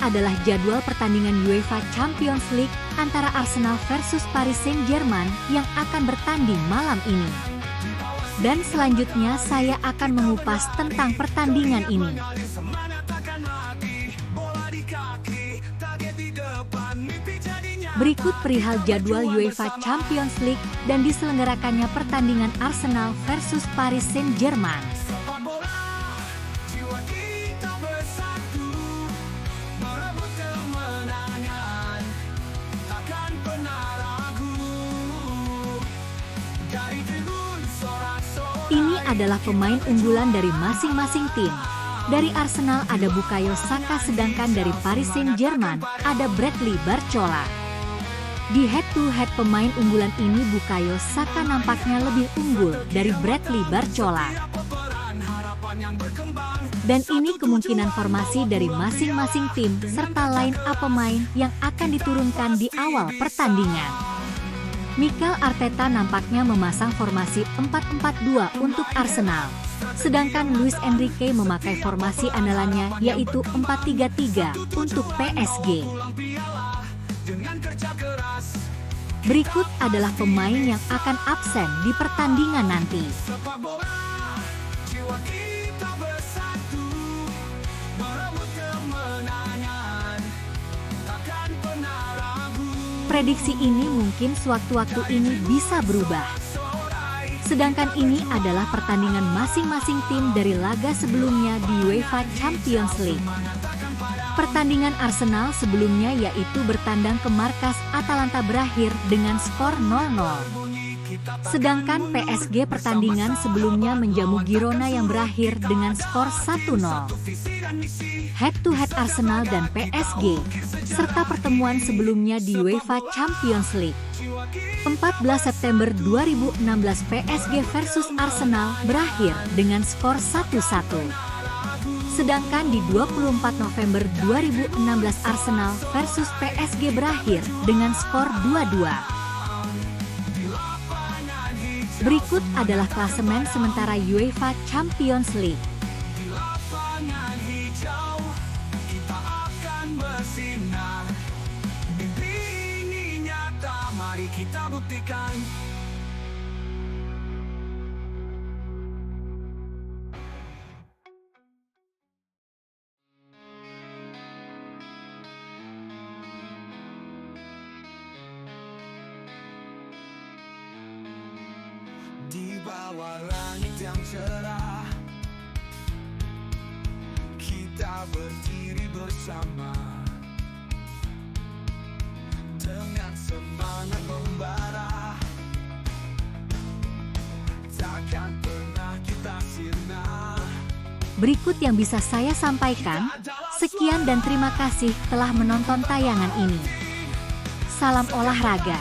adalah jadwal pertandingan UEFA Champions League antara Arsenal versus Paris Saint-Germain yang akan bertanding malam ini. Dan selanjutnya saya akan mengupas tentang pertandingan ini. Berikut perihal jadwal UEFA Champions League dan diselenggarakannya pertandingan Arsenal versus Paris Saint-Germain. Adalah pemain unggulan dari masing-masing tim. Dari Arsenal ada Bukayo Saka sedangkan dari Paris Saint-Germain ada Bradley Barcola. Di head-to-head -head pemain unggulan ini Bukayo Saka nampaknya lebih unggul dari Bradley Barcola. Dan ini kemungkinan formasi dari masing-masing tim serta line up pemain yang akan diturunkan di awal pertandingan. Mikel Arteta nampaknya memasang formasi 4-4-2 untuk Arsenal. Sedangkan Luis Enrique memakai formasi andalannya yaitu 4-3-3 untuk PSG. Berikut adalah pemain yang akan absen di pertandingan nanti. Prediksi ini mungkin sewaktu-waktu ini bisa berubah. Sedangkan ini adalah pertandingan masing-masing tim dari laga sebelumnya di UEFA Champions League. Pertandingan Arsenal sebelumnya yaitu bertandang ke markas Atalanta berakhir dengan skor 0-0. Sedangkan PSG pertandingan sebelumnya menjamu Girona yang berakhir dengan skor 1-0. Head-to-head Arsenal dan PSG, serta pertemuan sebelumnya di UEFA Champions League. 14 September 2016 PSG versus Arsenal berakhir dengan skor 1-1. Sedangkan di 24 November 2016 Arsenal versus PSG berakhir dengan skor 2-2. Berikut adalah klasemen sementara UEFA Champions League. Mari kita buktikan. Di bawah langit yang cerah Kita berdiri bersama Berikut yang bisa saya sampaikan. Sekian dan terima kasih telah menonton tayangan ini. Salam olahraga.